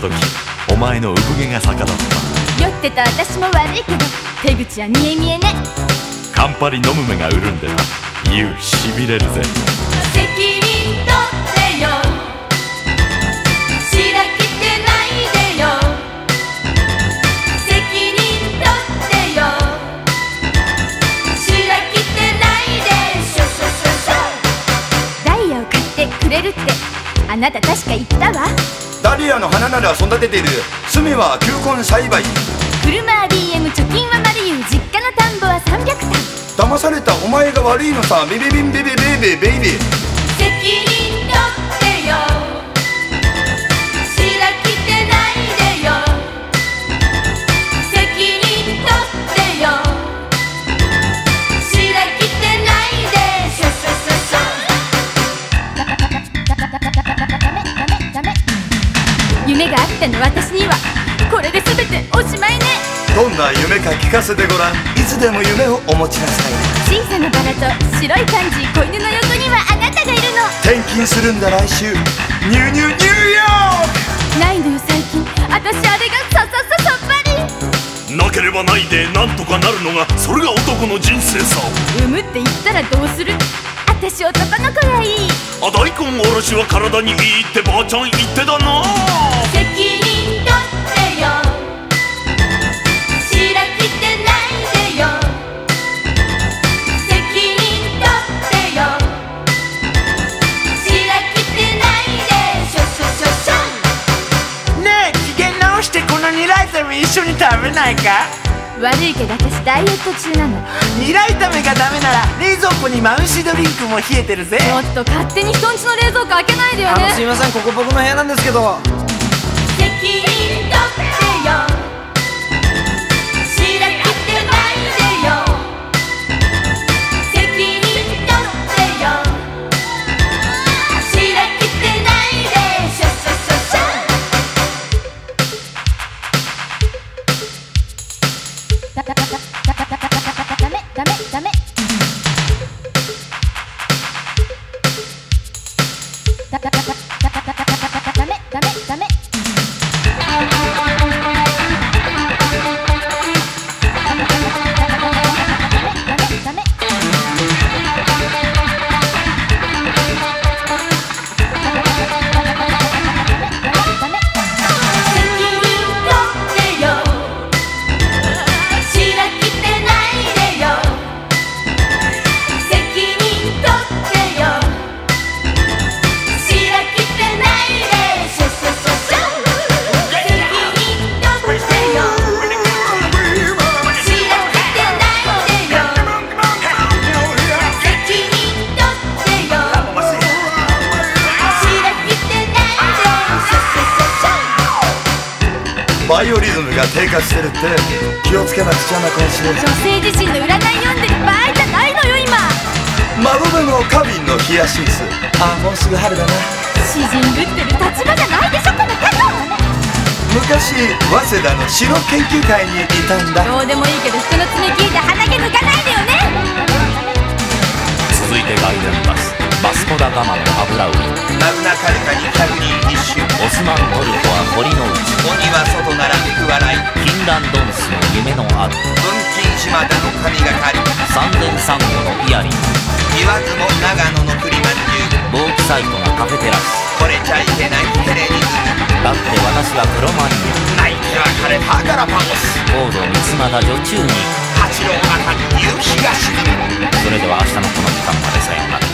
時お前の産毛が逆立った。酔ってた私も悪いけど手口は見え見えね。カンパリ飲む目が潤んでな。言うしびれるぜ。責任取ってよ。白きてないでよ。責任取ってよ。白きてないでしょ。しょしょしょ。ダイヤを買ってくれるってあなた確か言ったわダリアの花なら育ててる。炭は球根栽培。車は BM 貯金はマリユ実家の田んぼは300単。騙されたお前が悪いのさ。ビビビンビビビビビビ。ビ責任夢があったの私にはこれで全ておしまいね。どんな夢か聞かせてごらん。いつでも夢をお持ちなさい。小さなバラと白い漢字子犬の横にはあなたがいるの。転勤するんだ来週。ニューニューニューヨーないのよ最近。私あれがささささっぱり。なければないでなんとかなるのがそれが男の人生さ。産むって言ったらどうする？私男の子がいい。あ大根おろしは体にいいってばあちゃん言ってたなのニラ炒め一緒に食べないか？悪いけど私ダイエット中なの。ニラ炒めがダメなら冷蔵庫にマウシドリンクも冷えてるぜ。ちょっと勝手に人んちの冷蔵庫開けないでよあのすいねませんここ僕の部屋なんですけど。責任取ってよ Música バイオリズムが低下してるって気をつけなくちゃな今週女性自身の占い読んでる場合じゃないのよ今。窓辺の花瓶の冷やし椅子。あもうすぐ春だな詩人ぶってる立場じゃないでしょこのタコ昔早稲田の城研究会にいたんだ。どうでもいいけど人の爪切いて鼻毛抜かないでよね。続いて外伝バス。バスコダガマの油売り。マグナカルカに100人一首オスマントルコ島田の神がかる三年三度のイヤリン言わずも長野の栗まんじゅうボーキサイトのカフェテラス。これちゃいけないテレビ。だって私は黒マニア。相手は彼パーカラパゴス。王道三島田女中に。八郎がに夕日が沈む。それでは明日のこの時間までさようなら。